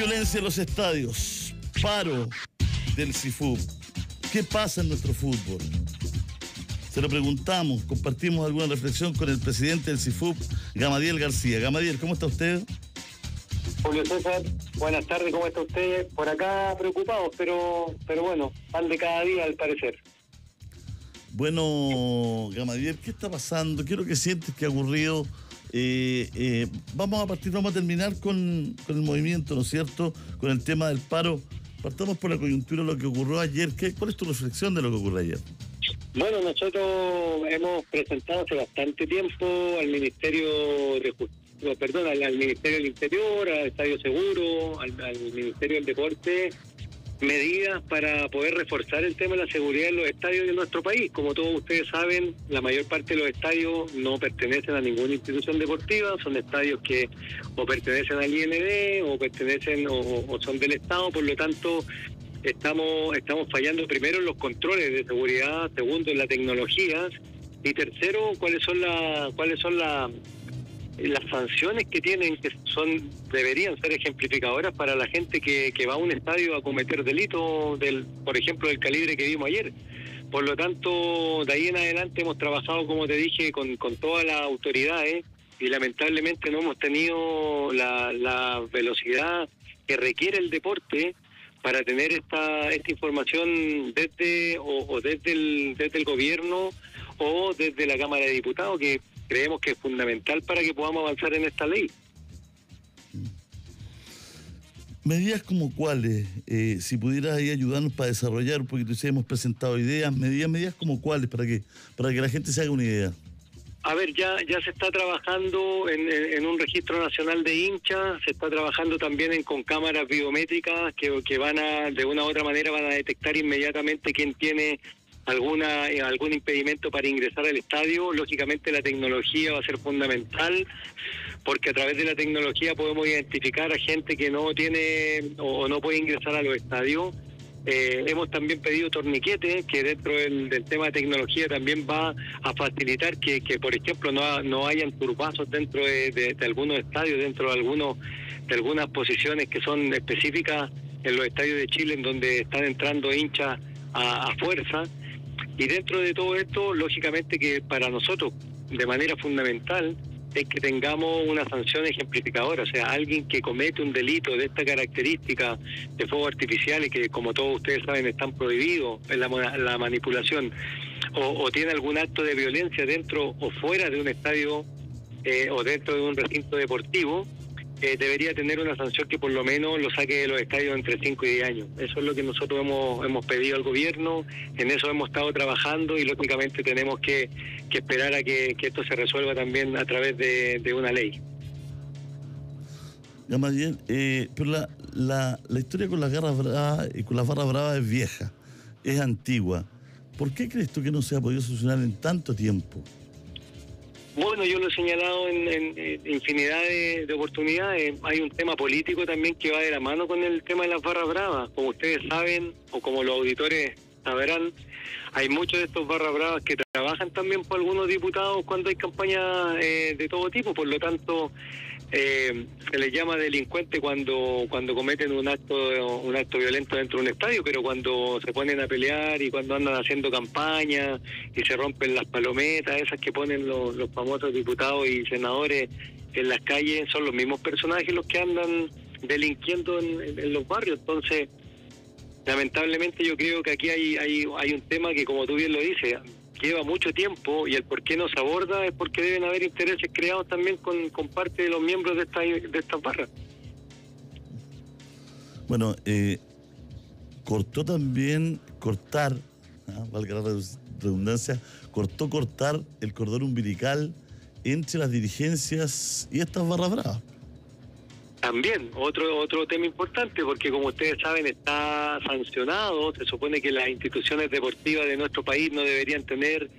Violencia en los estadios, paro del CIFUB. ¿Qué pasa en nuestro fútbol? Se lo preguntamos, compartimos alguna reflexión con el presidente del CIFUB, Gamadiel García. Gamadiel, ¿cómo está usted? Julio César, buenas tardes, ¿cómo está usted? Por acá preocupados, pero, pero bueno, pan de cada día al parecer. Bueno, Gamadiel, ¿qué está pasando? Quiero que sientes que ha ocurrido. Eh, eh, vamos a partir, vamos a terminar con, el movimiento, ¿no es cierto? Con el tema del paro. Partamos por la coyuntura, lo que ocurrió ayer. ¿Qué, ¿Cuál es tu reflexión de lo que ocurrió ayer? Bueno, nosotros hemos presentado hace bastante tiempo al Ministerio de Justicia, perdón, al, Ministerio del Interior, al Estadio Seguro, al, al Ministerio del Deporte, medidas para poder reforzar el tema de la seguridad en los estadios de nuestro país. Como todos ustedes saben, la mayor parte de los estadios no pertenecen a ninguna institución deportiva, son estadios que o pertenecen al IND o pertenecen o, son del Estado, por lo tanto estamos estamos fallando primero en los controles de seguridad, segundo en las tecnologías y tercero cuáles son las cuáles son las las sanciones que tienen que son deberían ser ejemplificadoras para la gente que, que va a un estadio a cometer delitos del por ejemplo del calibre que vimos ayer. Por lo tanto de ahí en adelante hemos trabajado como te dije con, con todas las autoridades y lamentablemente no hemos tenido la, la velocidad que requiere el deporte para tener esta esta información desde o, o desde el desde el gobierno o desde la Cámara de Diputados que creemos que es fundamental para que podamos avanzar en esta ley. Medidas como cuáles, eh, si pudieras ahí ayudarnos para desarrollar poquito, si hemos presentado ideas, medidas, medidas como cuáles, para que, para que la gente se haga una idea. A ver, ya ya se está trabajando en, en, un registro nacional de hinchas, se está trabajando también en con cámaras biométricas que, que van a, de una u otra manera, van a detectar inmediatamente quién tiene alguna eh, algún impedimento para ingresar al estadio. Lógicamente la tecnología va a ser fundamental porque a través de la tecnología podemos identificar a gente que no tiene o no puede ingresar a los estadios. Eh, hemos también pedido torniquetes que dentro del, tema de tecnología también va a facilitar que, que por ejemplo, no, no hayan turbazos dentro de, algunos estadios, dentro de algunos de algunas posiciones que son específicas en los estadios de Chile, en donde están entrando hinchas a fuerza. Y dentro de todo esto, lógicamente que para nosotros, de manera fundamental, es que tengamos una sanción ejemplificadora, o sea, alguien que comete un delito de esta característica de fuegos artificiales, que como todos ustedes saben están prohibidos en la, la manipulación, o, o, tiene algún acto de violencia dentro o fuera de un estadio eh, o dentro de un recinto deportivo, debería tener una sanción que por lo menos lo saque de los estadios entre 5 y 10 años. Eso es lo que nosotros hemos, hemos pedido al gobierno, en eso hemos estado trabajando y lógicamente tenemos que, que esperar a que, que, esto se resuelva también a través de, de una ley. Ya más bien, eh, pero la, la, la, historia con las garras bravas y con las barras bravas es vieja, es antigua. ¿Por qué crees tú que no se ha podido solucionar en tanto tiempo? Bueno, yo lo he señalado en, en, infinidad de, de, oportunidades. Hay un tema político también que va de la mano con el tema de las barras bravas. Como ustedes saben, o como los auditores sabrán, hay muchos de estos barras bravas que trabajan también por algunos diputados cuando hay campañas eh, de todo tipo. Por lo tanto, eh, se les llama delincuente cuando cuando cometen un acto un acto violento dentro de un estadio, pero cuando se ponen a pelear y cuando andan haciendo campaña y se rompen las palometas, esas que ponen los, los famosos diputados y senadores en las calles, son los mismos personajes los que andan delinquiendo en, en, en los barrios. Entonces, lamentablemente yo creo que aquí hay, hay, hay un tema que, como tú bien lo dices, lleva mucho tiempo y el por qué no se aborda es porque deben haber intereses creados también con, con parte de los miembros de esta, de esta barra. Bueno, eh, cortó también cortar, ¿ah? valga la redundancia, cortó cortar el cordón umbilical entre las dirigencias y estas barras bravas. También, otro otro tema importante, porque como ustedes saben está sancionado, se supone que las instituciones deportivas de nuestro país no deberían tener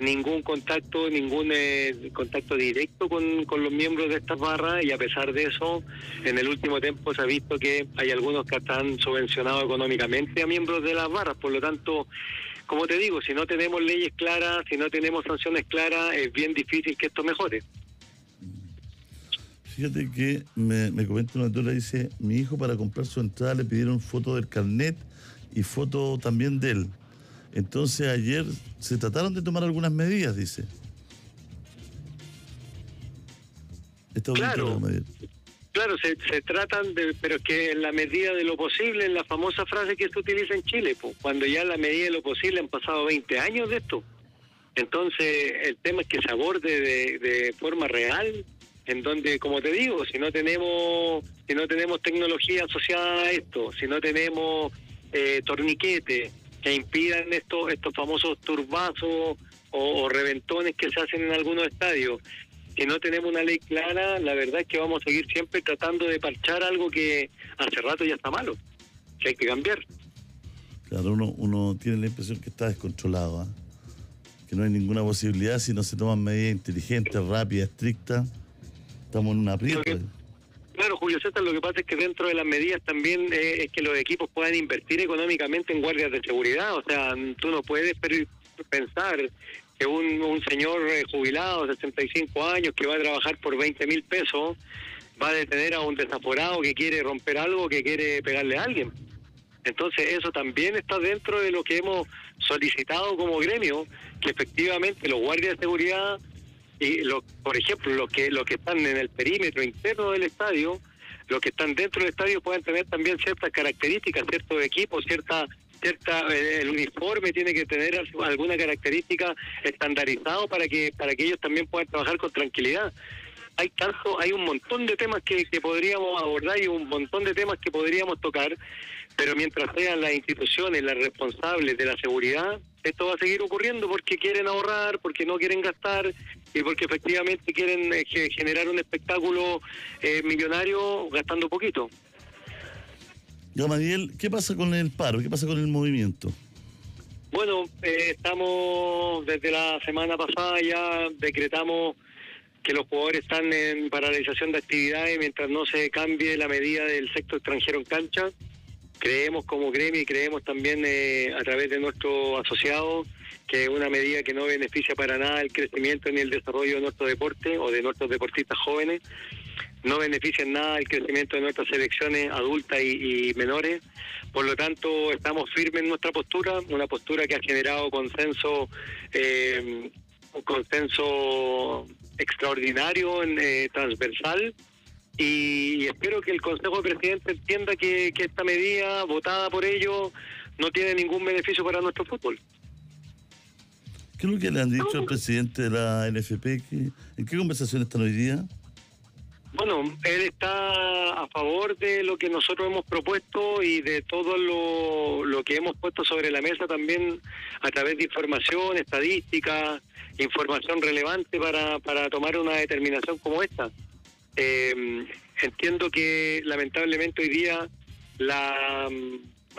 ningún contacto, ningún eh, contacto directo con, con los miembros de estas barras y a pesar de eso, en el último tiempo se ha visto que hay algunos que están subvencionados económicamente a miembros de las barras, por lo tanto, como te digo, si no tenemos leyes claras, si no tenemos sanciones claras, es bien difícil que esto mejore. Fíjate que me, me comenta una doctora, dice, mi hijo para comprar su entrada le pidieron foto del carnet y foto también de él. Entonces ayer se trataron de tomar algunas medidas, dice. claro, claro se, se, tratan de, pero que en la medida de lo posible, en la famosa frase que se utiliza en Chile, cuando ya en la medida de lo posible han pasado 20 años de esto. Entonces el tema es que se aborde de, de forma real, en donde, como te digo, si no tenemos, si no tenemos tecnología asociada a esto, si no tenemos eh, torniquetes que impidan estos, estos famosos turbazos o, reventones que se hacen en algunos estadios, si no tenemos una ley clara, la verdad es que vamos a seguir siempre tratando de parchar algo que hace rato ya está malo, que hay que cambiar. Claro, uno, uno tiene la impresión que está descontrolado, ¿ah? que no hay ninguna posibilidad si no se toman medidas inteligentes, rápidas, estrictas. Estamos en una aprieto. Claro, Julio César, lo que pasa es que dentro de las medidas también eh, es que los equipos puedan invertir económicamente en guardias de seguridad. O sea, tú no puedes pensar que un, un señor eh, jubilado de 65 años que va a trabajar por 20 mil pesos va a detener a un desaforado que quiere romper algo, que quiere pegarle a alguien. Entonces eso también está dentro de lo que hemos solicitado como gremio, que efectivamente los guardias de seguridad y lo, por ejemplo, los que los que están en el perímetro interno del estadio, los que están dentro del estadio pueden tener también ciertas características, ciertos equipos, cierta cierta eh, el uniforme tiene que tener alguna característica estandarizado para que para que ellos también puedan trabajar con tranquilidad. Hay tanto, hay un montón de temas que, que podríamos abordar y un montón de temas que podríamos tocar, pero mientras sean las instituciones las responsables de la seguridad, esto va a seguir ocurriendo porque quieren ahorrar, porque no quieren gastar y porque efectivamente quieren eh, generar un espectáculo eh, millonario gastando poquito. Gamadiel, ¿qué pasa con el paro? ¿Qué pasa con el movimiento? Bueno, eh, estamos desde la semana pasada ya decretamos que los jugadores están en paralización de actividades mientras no se cambie la medida del sector extranjero en cancha. Creemos como gremio y creemos también a través de nuestro asociado que es una medida que no beneficia para nada el crecimiento ni el desarrollo de nuestro deporte o de nuestros deportistas jóvenes, no beneficia en nada el crecimiento de nuestras selecciones adultas y, menores. Por lo tanto, estamos firmes en nuestra postura, una postura que ha generado consenso, eh, un consenso extraordinario, eh, transversal. Y espero que el Consejo de Presidentes entienda que esta medida votada por ellos no tiene ningún beneficio para nuestro fútbol. ¿Qué es lo que le han dicho al presidente de la NFP? ¿En qué conversación están hoy día? Bueno, él está a favor de lo que nosotros hemos propuesto y de todo lo, que hemos puesto sobre la mesa también a través de información, estadística, información relevante para, para tomar una determinación como esta. Eh, entiendo que lamentablemente hoy día la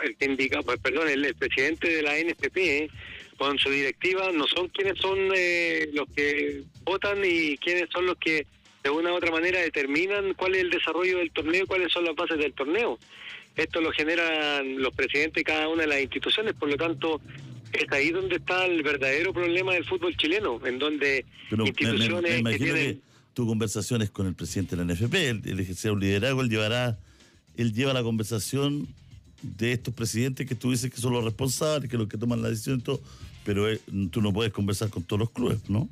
el que indica, pues, perdón, el, presidente de la NFP con su directiva no son quienes son eh, los que votan y quienes son los que de una u otra manera determinan cuál es el desarrollo del torneo y cuáles son las bases del torneo. Esto lo generan los presidentes de cada una de las instituciones, por lo tanto, es ahí donde está el verdadero problema del fútbol chileno, en donde instituciones que tienen... conversación es con el presidente de la NFP, él, él ejerce un liderazgo, él llevará, él lleva la conversación de estos presidentes que tú dices que son los responsables, que los que toman la decisión y todo, pero eh, tú no puedes conversar con todos los clubes, ¿no?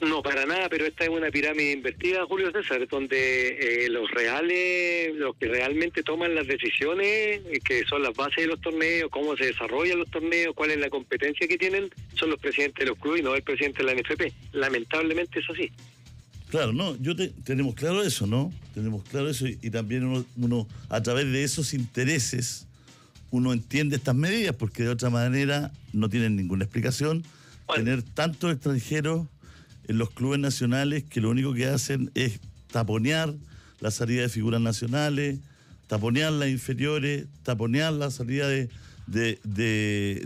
No, para nada, pero esta es una pirámide invertida, Julio César, donde eh, los reales, los que realmente toman las decisiones, eh, que son las bases de los torneos, cómo se desarrollan los torneos, cuál es la competencia que tienen, son los presidentes de los clubes y no el presidente de la NFP. Lamentablemente es así. Claro, no, yo tenemos claro eso, ¿no? Tenemos claro eso y, también uno, uno, a través de esos intereses, uno entiende estas medidas, porque de otra manera no tienen ninguna explicación tener tantos extranjeros en los clubes nacionales que lo único que hacen es taponear la salida de figuras nacionales, taponear las inferiores, taponear la salida de, de,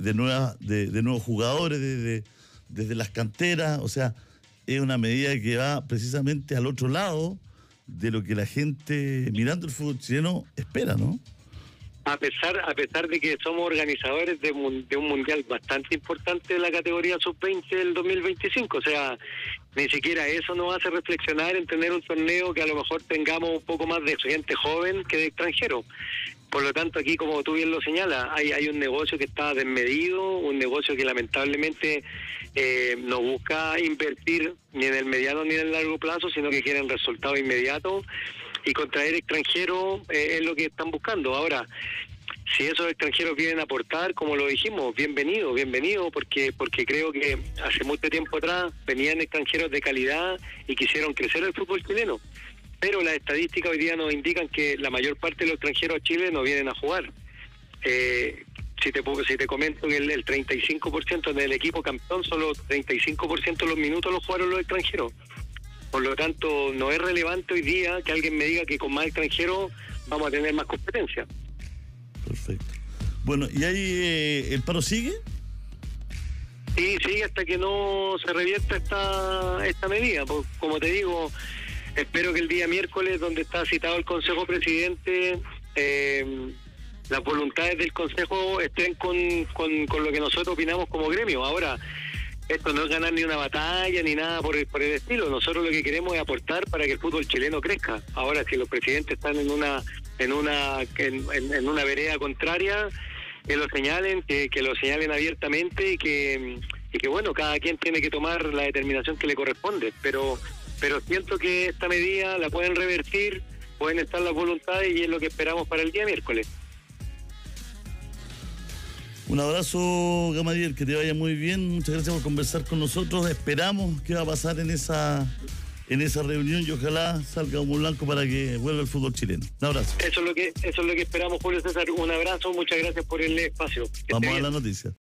de, nuevas, de, nuevos jugadores desde, desde las canteras. O sea, es una medida que va precisamente al otro lado de lo que la gente mirando el fútbol chileno espera, ¿no? a pesar a pesar de que somos organizadores de, un mundial bastante importante de la categoría sub-20 del 2025, o sea, ni siquiera eso nos hace reflexionar en tener un torneo que a lo mejor tengamos un poco más de gente joven que de extranjero. Por lo tanto, aquí, como tú bien lo señalas, hay, hay un negocio que está desmedido, un negocio que lamentablemente eh, no busca invertir ni en el mediano ni en el largo plazo, sino que quieren resultados inmediatos y contraer extranjeros eh, es lo que están buscando. Ahora, si esos extranjeros vienen a aportar, como lo dijimos, bienvenido, bienvenido, porque porque creo que hace mucho tiempo atrás venían extranjeros de calidad y quisieron crecer el fútbol chileno. Pero las estadísticas hoy día nos indican que la mayor parte de los extranjeros a Chile no vienen a jugar. Eh, si te si te comento que el, el 35% del equipo campeón, solo 35% de los minutos los jugaron los extranjeros. Por lo tanto, no es relevante hoy día que alguien me diga que con más extranjeros vamos a tener más competencia. Perfecto. Bueno, ¿y ahí eh, el paro sigue? Sí, sigue hasta que no se revierta esta, esta medida. Pues, como te digo, espero que el día miércoles, donde está citado el Consejo Presidente, eh, las voluntades del Consejo estén con, con, con lo que nosotros opinamos como gremio. Ahora, esto no es ganar ni una batalla ni nada por el, por el estilo. Nosotros lo que queremos es aportar para que el fútbol chileno crezca. Ahora, si los presidentes están en una en una en, en una vereda contraria, que lo señalen, que, que lo señalen abiertamente y que y que bueno, cada quien tiene que tomar la determinación que le corresponde. Pero pero siento que esta medida la pueden revertir, pueden estar las voluntades y es lo que esperamos para el día miércoles. Un abrazo, Gamadiel, que te vaya muy bien. Muchas gracias por conversar con nosotros. Esperamos qué va a pasar en esa en esa reunión y ojalá salga un blanco para que vuelva el fútbol chileno. Un abrazo. Eso es lo que eso es lo que esperamos, Julio César. Un abrazo, muchas gracias por el espacio. Vamos a la noticia.